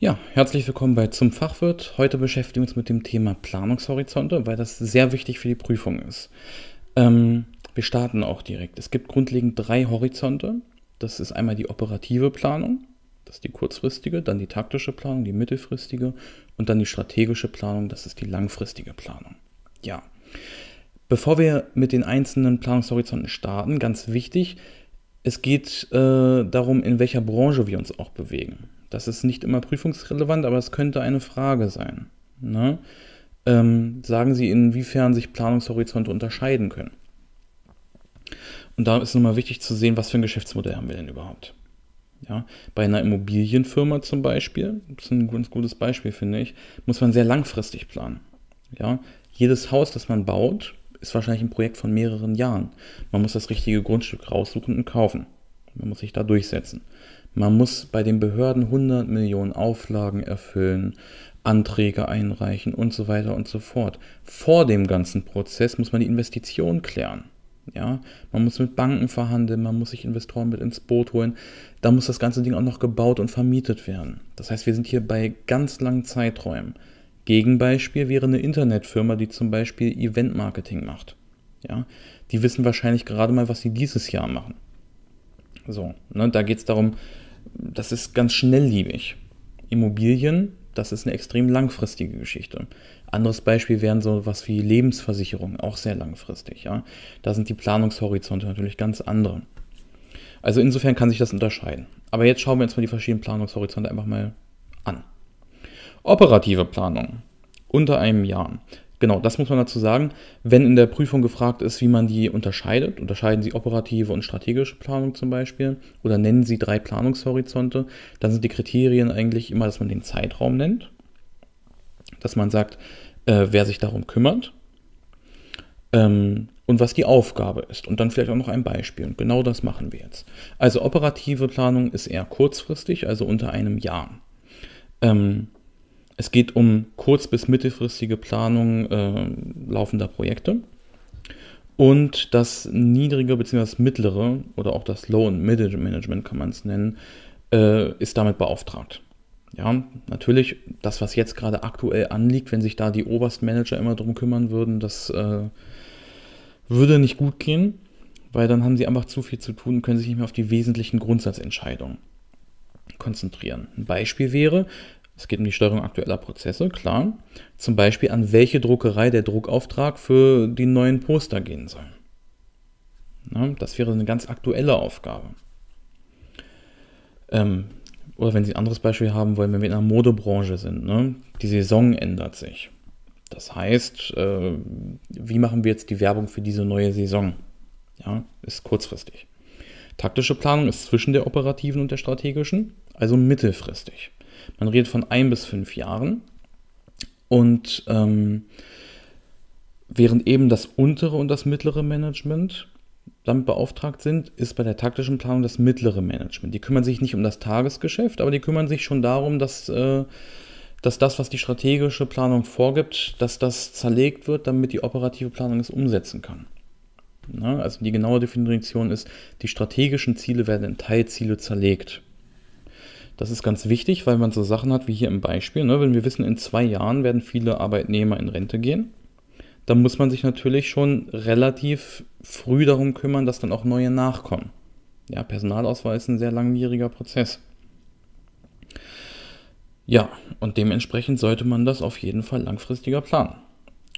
Ja, herzlich willkommen bei Zum Fachwirt. Heute beschäftigen wir uns mit dem Thema Planungshorizonte, weil das sehr wichtig für die Prüfung ist. Ähm, wir starten auch direkt. Es gibt grundlegend drei Horizonte. Das ist einmal die operative Planung, das ist die kurzfristige, dann die taktische Planung, die mittelfristige und dann die strategische Planung, das ist die langfristige Planung. Ja, bevor wir mit den einzelnen Planungshorizonten starten, ganz wichtig, es geht äh, darum, in welcher Branche wir uns auch bewegen. Das ist nicht immer prüfungsrelevant, aber es könnte eine Frage sein. Ne? Ähm, sagen Sie, inwiefern sich Planungshorizonte unterscheiden können. Und da ist nochmal wichtig zu sehen, was für ein Geschäftsmodell haben wir denn überhaupt. Ja, bei einer Immobilienfirma zum Beispiel, das ist ein ganz gutes Beispiel, finde ich, muss man sehr langfristig planen. Ja, jedes Haus, das man baut, ist wahrscheinlich ein Projekt von mehreren Jahren. Man muss das richtige Grundstück raussuchen und kaufen. Man muss sich da durchsetzen. Man muss bei den Behörden 100 Millionen Auflagen erfüllen, Anträge einreichen und so weiter und so fort. Vor dem ganzen Prozess muss man die Investition klären. Ja, man muss mit Banken verhandeln, man muss sich Investoren mit ins Boot holen. Da muss das ganze Ding auch noch gebaut und vermietet werden. Das heißt, wir sind hier bei ganz langen Zeiträumen. Gegenbeispiel wäre eine Internetfirma, die zum Beispiel Eventmarketing macht. Ja, die wissen wahrscheinlich gerade mal, was sie dieses Jahr machen. So, ne, da geht es darum, das ist ganz schnelllebig. Immobilien, das ist eine extrem langfristige Geschichte. Anderes Beispiel wären so was wie Lebensversicherung, auch sehr langfristig. Ja? Da sind die Planungshorizonte natürlich ganz andere. Also insofern kann sich das unterscheiden. Aber jetzt schauen wir uns mal die verschiedenen Planungshorizonte einfach mal an. Operative Planung unter einem Jahr. Genau, das muss man dazu sagen. Wenn in der Prüfung gefragt ist, wie man die unterscheidet, unterscheiden Sie operative und strategische Planung zum Beispiel oder nennen Sie drei Planungshorizonte, dann sind die Kriterien eigentlich immer, dass man den Zeitraum nennt, dass man sagt, äh, wer sich darum kümmert ähm, und was die Aufgabe ist. Und dann vielleicht auch noch ein Beispiel. Und genau das machen wir jetzt. Also operative Planung ist eher kurzfristig, also unter einem Jahr. Ähm, es geht um kurz- bis mittelfristige Planung äh, laufender Projekte. Und das niedrige bzw. mittlere oder auch das Low- und Middle-Management kann man es nennen, äh, ist damit beauftragt. Ja, natürlich, das, was jetzt gerade aktuell anliegt, wenn sich da die Oberstmanager immer drum kümmern würden, das äh, würde nicht gut gehen, weil dann haben sie einfach zu viel zu tun und können sich nicht mehr auf die wesentlichen Grundsatzentscheidungen konzentrieren. Ein Beispiel wäre, es geht um die Steuerung aktueller Prozesse, klar. Zum Beispiel an welche Druckerei der Druckauftrag für die neuen Poster gehen soll. Na, das wäre eine ganz aktuelle Aufgabe. Ähm, oder wenn Sie ein anderes Beispiel haben wollen, wenn wir in einer Modebranche sind, ne? die Saison ändert sich. Das heißt, äh, wie machen wir jetzt die Werbung für diese neue Saison? Ja, ist kurzfristig. Taktische Planung ist zwischen der operativen und der strategischen, also mittelfristig. Man redet von ein bis fünf Jahren. Und ähm, während eben das untere und das mittlere Management damit beauftragt sind, ist bei der taktischen Planung das mittlere Management. Die kümmern sich nicht um das Tagesgeschäft, aber die kümmern sich schon darum, dass, äh, dass das, was die strategische Planung vorgibt, dass das zerlegt wird, damit die operative Planung es umsetzen kann. Na, also die genaue Definition ist, die strategischen Ziele werden in Teilziele zerlegt. Das ist ganz wichtig, weil man so Sachen hat wie hier im Beispiel. Ne? Wenn wir wissen, in zwei Jahren werden viele Arbeitnehmer in Rente gehen, dann muss man sich natürlich schon relativ früh darum kümmern, dass dann auch neue nachkommen. Ja, Personalauswahl ist ein sehr langwieriger Prozess. Ja, und dementsprechend sollte man das auf jeden Fall langfristiger planen.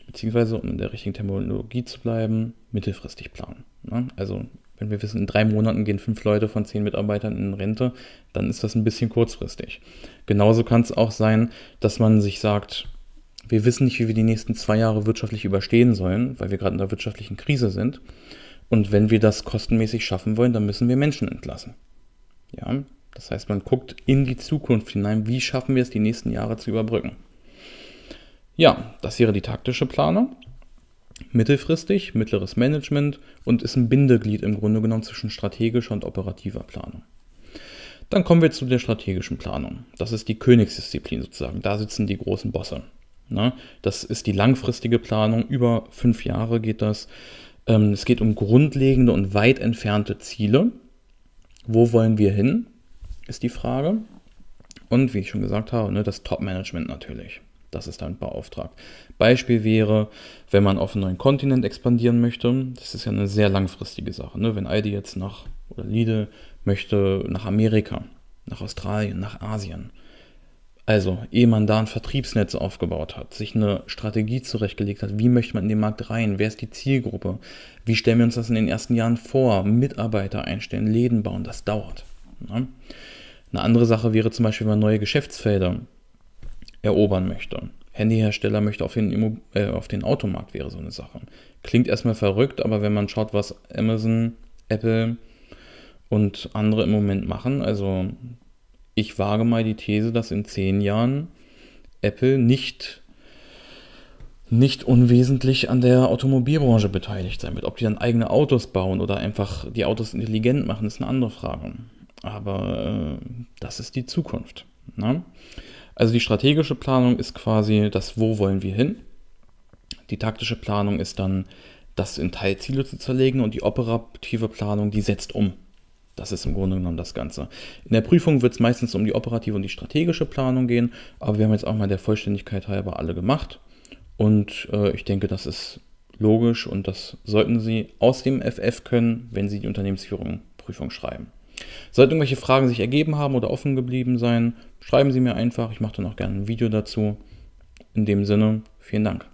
Beziehungsweise, um in der richtigen Terminologie zu bleiben, mittelfristig planen. Ne? Also wenn wir wissen, in drei Monaten gehen fünf Leute von zehn Mitarbeitern in Rente, dann ist das ein bisschen kurzfristig. Genauso kann es auch sein, dass man sich sagt, wir wissen nicht, wie wir die nächsten zwei Jahre wirtschaftlich überstehen sollen, weil wir gerade in der wirtschaftlichen Krise sind. Und wenn wir das kostenmäßig schaffen wollen, dann müssen wir Menschen entlassen. Ja, das heißt, man guckt in die Zukunft hinein, wie schaffen wir es, die nächsten Jahre zu überbrücken. Ja, das wäre die taktische Planung mittelfristig, mittleres Management und ist ein Bindeglied im Grunde genommen zwischen strategischer und operativer Planung. Dann kommen wir zu der strategischen Planung. Das ist die Königsdisziplin sozusagen. Da sitzen die großen Bosse. Ne? Das ist die langfristige Planung. Über fünf Jahre geht das. Ähm, es geht um grundlegende und weit entfernte Ziele. Wo wollen wir hin, ist die Frage. Und wie ich schon gesagt habe, ne, das Top-Management natürlich. Das ist dann beauftragt. Beispiel wäre, wenn man auf einen neuen Kontinent expandieren möchte, das ist ja eine sehr langfristige Sache. Ne? Wenn Aldi jetzt nach, oder Lidl möchte nach Amerika, nach Australien, nach Asien. Also, ehe man da ein Vertriebsnetz aufgebaut hat, sich eine Strategie zurechtgelegt hat, wie möchte man in den Markt rein, wer ist die Zielgruppe, wie stellen wir uns das in den ersten Jahren vor, Mitarbeiter einstellen, Läden bauen, das dauert. Ne? Eine andere Sache wäre zum Beispiel, wenn man neue Geschäftsfelder erobern möchte. Handyhersteller möchte auf den, äh, auf den Automarkt wäre so eine Sache. Klingt erstmal verrückt, aber wenn man schaut, was Amazon, Apple und andere im Moment machen, also ich wage mal die These, dass in zehn Jahren Apple nicht, nicht unwesentlich an der Automobilbranche beteiligt sein wird. Ob die dann eigene Autos bauen oder einfach die Autos intelligent machen, ist eine andere Frage. Aber äh, das ist die Zukunft. Ne? Also die strategische Planung ist quasi das, wo wollen wir hin. Die taktische Planung ist dann, das in Teilziele zu zerlegen und die operative Planung, die setzt um. Das ist im Grunde genommen das Ganze. In der Prüfung wird es meistens um die operative und die strategische Planung gehen, aber wir haben jetzt auch mal der Vollständigkeit halber alle gemacht. Und äh, ich denke, das ist logisch und das sollten Sie aus dem FF können, wenn Sie die Unternehmensführung Prüfung schreiben. Sollten irgendwelche Fragen sich ergeben haben oder offen geblieben sein, schreiben Sie mir einfach. Ich mache dann auch gerne ein Video dazu. In dem Sinne, vielen Dank.